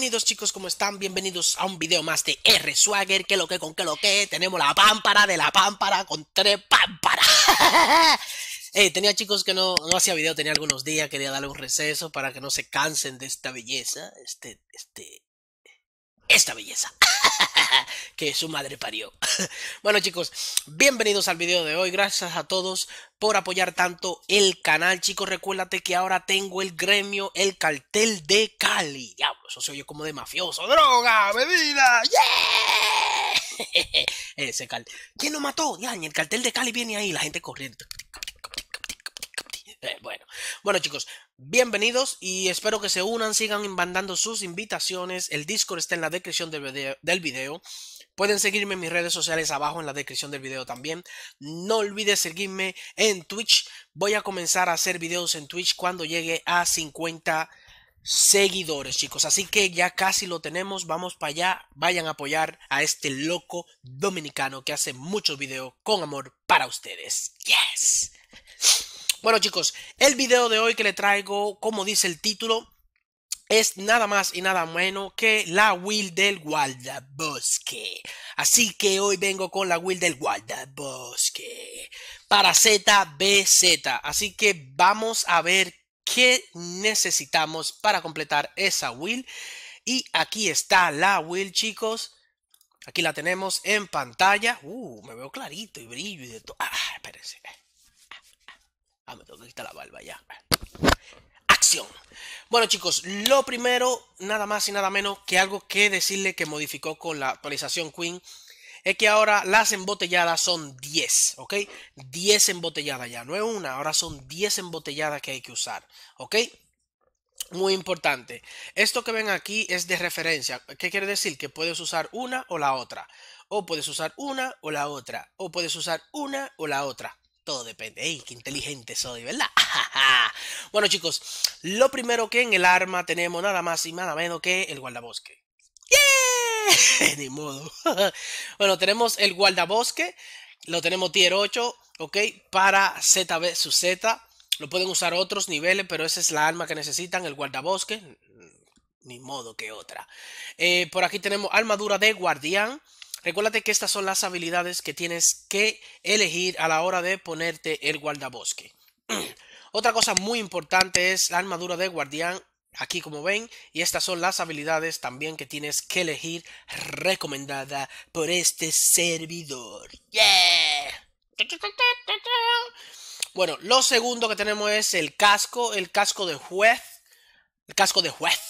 Bienvenidos chicos, ¿cómo están? Bienvenidos a un video más de R Swagger, que lo que con que lo que, tenemos la pámpara de la pámpara con tres pámparas. Eh, tenía chicos que no, no hacía video, tenía algunos días, quería darle un receso para que no se cansen de esta belleza, este, este, esta belleza que su madre parió. bueno chicos, bienvenidos al video de hoy. Gracias a todos por apoyar tanto el canal. Chicos, recuérdate que ahora tengo el gremio, el cartel de Cali. Ya, eso se oye como de mafioso. Droga, bebida. ¡Yeah! Ese cal. ¿Quién lo mató? Ya, el cartel de Cali viene ahí la gente corriendo. Eh, bueno, bueno chicos, bienvenidos y espero que se unan, sigan mandando sus invitaciones. El Discord está en la descripción del video, Pueden seguirme en mis redes sociales abajo en la descripción del video también. No olvides seguirme en Twitch. Voy a comenzar a hacer videos en Twitch cuando llegue a 50 seguidores, chicos. Así que ya casi lo tenemos. Vamos para allá. Vayan a apoyar a este loco dominicano que hace muchos videos con amor para ustedes. Yes. Bueno chicos, el video de hoy que le traigo, como dice el título, es nada más y nada menos que la will del guardabosque. Así que hoy vengo con la will del guardabosque para ZBZ. Así que vamos a ver qué necesitamos para completar esa will. Y aquí está la will, chicos. Aquí la tenemos en pantalla. Uh, me veo clarito y brillo y de todo. Ah, espérense. Ah, me tengo que quitar la barba ya. Acción. Bueno chicos, lo primero, nada más y nada menos que algo que decirle que modificó con la actualización Queen es que ahora las embotelladas son 10, ¿ok? 10 embotelladas ya, no es una, ahora son 10 embotelladas que hay que usar, ¿ok? Muy importante. Esto que ven aquí es de referencia. ¿Qué quiere decir? Que puedes usar una o la otra. O puedes usar una o la otra. O puedes usar una o la otra. Todo depende. ¡Ey, qué inteligente soy, ¿verdad? bueno, chicos, lo primero que en el arma tenemos nada más y nada menos que el guardabosque. ¡Yeah! Ni modo. bueno, tenemos el guardabosque. Lo tenemos tier 8, ¿ok? Para ZB su Z. Lo pueden usar otros niveles, pero esa es la arma que necesitan, el guardabosque. Ni modo que otra. Eh, por aquí tenemos armadura de guardián. Recuérdate que estas son las habilidades que tienes que elegir a la hora de ponerte el guardabosque. Otra cosa muy importante es la armadura de guardián. Aquí como ven, y estas son las habilidades también que tienes que elegir recomendada por este servidor. ¡Yeah! Bueno, lo segundo que tenemos es el casco, el casco de juez. El casco de juez.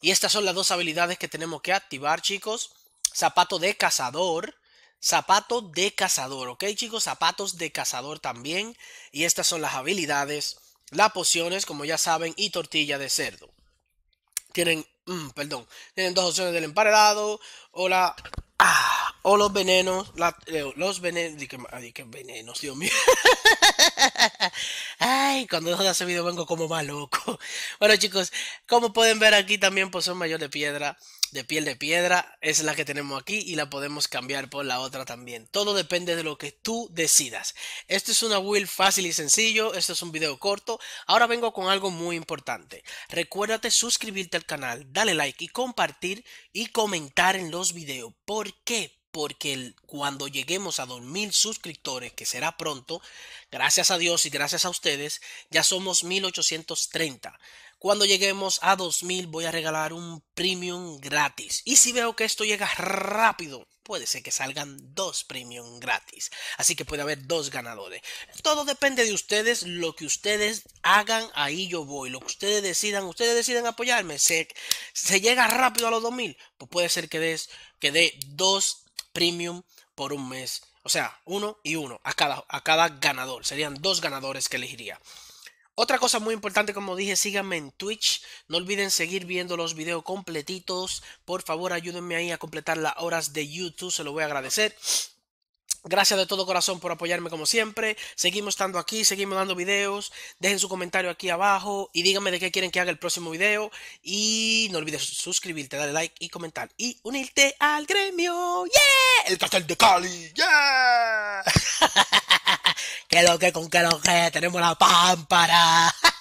Y estas son las dos habilidades que tenemos que activar, chicos zapato de cazador, zapato de cazador, ¿ok chicos? Zapatos de cazador también. Y estas son las habilidades, las pociones, como ya saben, y tortilla de cerdo. Tienen, mm, perdón, tienen dos opciones del emparedado o la... Ah, o los venenos, eh, los venenos, ay, qué venenos, Dios mío. Ay, cuando dejo de hacer video vengo como más loco. Bueno chicos, como pueden ver aquí también son mayor de piedra de piel de piedra es la que tenemos aquí y la podemos cambiar por la otra también. Todo depende de lo que tú decidas. Esto es una build fácil y sencillo. Esto es un video corto. Ahora vengo con algo muy importante. Recuérdate suscribirte al canal, dale like y compartir y comentar en los videos. ¿Por qué? porque cuando lleguemos a 2000 suscriptores, que será pronto, gracias a Dios y gracias a ustedes, ya somos 1830. Cuando lleguemos a 2000 voy a regalar un premium gratis. Y si veo que esto llega rápido, puede ser que salgan dos premium gratis. Así que puede haber dos ganadores. Todo depende de ustedes, lo que ustedes hagan, ahí yo voy. Lo que ustedes decidan, ustedes deciden apoyarme. Se, se llega rápido a los 2000, pues puede ser que, des, que dé dos premium por un mes. O sea, uno y uno a cada, a cada ganador. Serían dos ganadores que elegiría. Otra cosa muy importante, como dije, síganme en Twitch. No olviden seguir viendo los videos completitos. Por favor, ayúdenme ahí a completar las horas de YouTube. Se lo voy a agradecer. Gracias de todo corazón por apoyarme como siempre. Seguimos estando aquí, seguimos dando videos. Dejen su comentario aquí abajo y díganme de qué quieren que haga el próximo video. Y no olvides suscribirte, darle like y comentar. Y unirte al gremio. ¡Yeah! El cartel de Cali. ¡Yeah! que lo que con que lo que tenemos la pámpara.